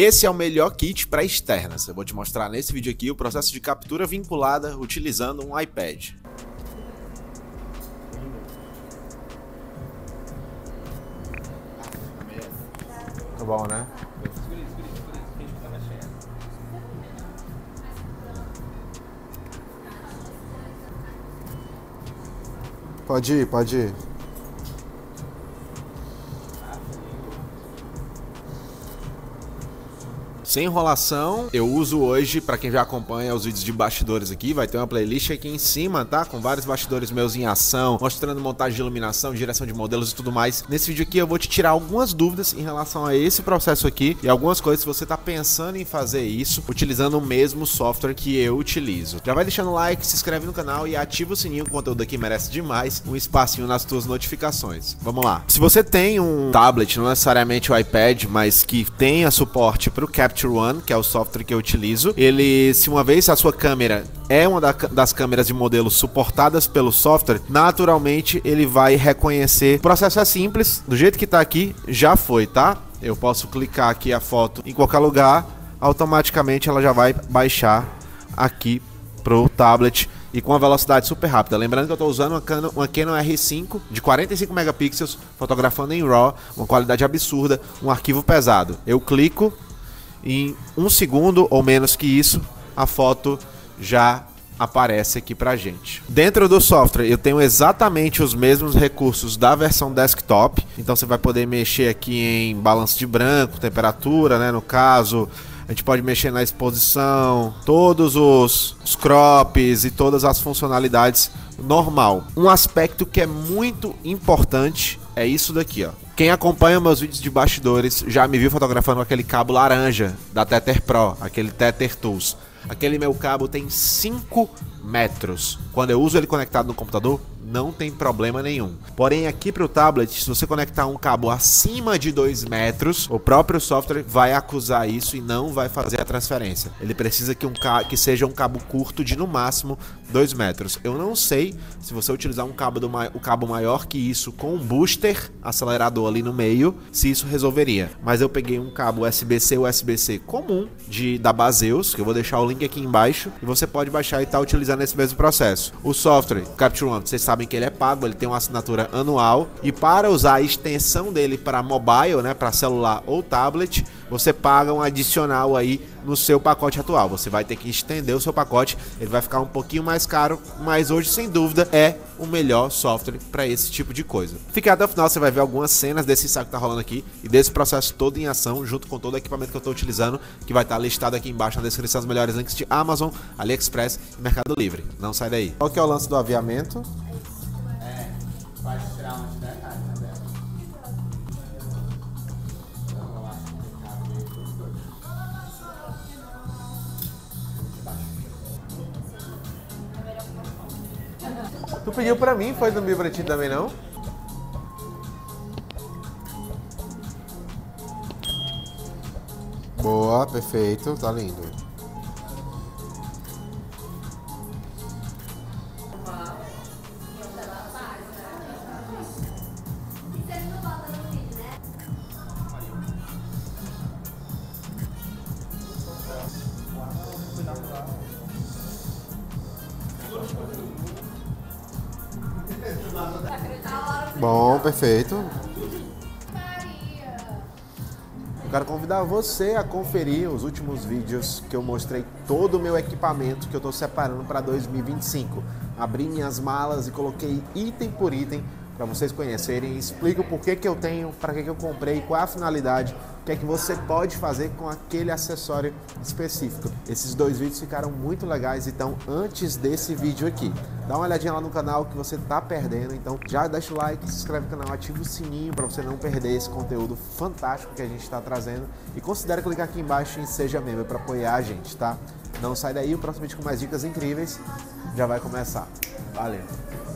Esse é o melhor kit para externas. Eu vou te mostrar nesse vídeo aqui o processo de captura vinculada utilizando um iPad. Tá bom, né? Pode ir, pode ir. Sem enrolação, eu uso hoje, para quem já acompanha os vídeos de bastidores aqui, vai ter uma playlist aqui em cima, tá? Com vários bastidores meus em ação, mostrando montagem de iluminação, direção de modelos e tudo mais. Nesse vídeo aqui eu vou te tirar algumas dúvidas em relação a esse processo aqui e algumas coisas se você tá pensando em fazer isso utilizando o mesmo software que eu utilizo. Já vai deixando o like, se inscreve no canal e ativa o sininho, o conteúdo aqui merece demais um espacinho nas tuas notificações. Vamos lá. Se você tem um tablet, não necessariamente o iPad, mas que tenha suporte para o Capture Capture One, que é o software que eu utilizo. Ele, se uma vez a sua câmera é uma das câmeras de modelo suportadas pelo software, naturalmente ele vai reconhecer. O processo é simples, do jeito que está aqui, já foi, tá? Eu posso clicar aqui a foto em qualquer lugar, automaticamente ela já vai baixar aqui pro tablet e com uma velocidade super rápida. Lembrando que eu estou usando uma Canon, uma Canon R5 de 45 megapixels, fotografando em RAW, uma qualidade absurda, um arquivo pesado. Eu clico em um segundo ou menos que isso, a foto já aparece aqui pra gente. Dentro do software eu tenho exatamente os mesmos recursos da versão desktop, então você vai poder mexer aqui em balanço de branco, temperatura, né, no caso, a gente pode mexer na exposição, todos os, os crops e todas as funcionalidades normal. Um aspecto que é muito importante é isso daqui, ó. Quem acompanha meus vídeos de bastidores já me viu fotografando aquele cabo laranja da Tether Pro, aquele Tether Tools. Aquele meu cabo tem 5 metros. Quando eu uso ele conectado no computador, não tem problema nenhum. Porém, aqui para o tablet, se você conectar um cabo acima de 2 metros, o próprio software vai acusar isso e não vai fazer a transferência. Ele precisa que, um que seja um cabo curto de no máximo 2 metros. Eu não sei se você utilizar um cabo, do o cabo maior que isso com um booster acelerador ali no meio, se isso resolveria. Mas eu peguei um cabo USB-C USB-C comum de da Baseus, que eu vou deixar o link aqui embaixo, e você pode baixar e estar tá utilizando esse mesmo processo. O software Capture One, vocês sabem sabem que ele é pago, ele tem uma assinatura anual e para usar a extensão dele para mobile, né, para celular ou tablet, você paga um adicional aí no seu pacote atual. Você vai ter que estender o seu pacote, ele vai ficar um pouquinho mais caro, mas hoje sem dúvida é o melhor software para esse tipo de coisa. Fique até o final, você vai ver algumas cenas desse saco que tá rolando aqui e desse processo todo em ação, junto com todo o equipamento que eu estou utilizando, que vai estar tá listado aqui embaixo na descrição os melhores links de Amazon, AliExpress e Mercado Livre. Não sai daí. Qual que é o lance do aviamento? Tu pediu pra mim, foi do pra ti também não? Boa, perfeito, tá lindo. Bom, perfeito. Eu quero convidar você a conferir os últimos vídeos que eu mostrei todo o meu equipamento que eu estou separando para 2025. Abri minhas malas e coloquei item por item para vocês conhecerem. Explico por que, que eu tenho, para que, que eu comprei, qual a finalidade, o que é que você pode fazer com aquele acessório específico. Esses dois vídeos ficaram muito legais, então antes desse vídeo aqui, dá uma olhadinha lá no canal que você está perdendo. Então já deixa o like, se inscreve no canal, ativa o sininho para você não perder esse conteúdo fantástico que a gente está trazendo. E considere clicar aqui embaixo em Seja Membro para apoiar a gente, tá? Não sai daí, o próximo vídeo com mais dicas incríveis já vai começar. Valeu!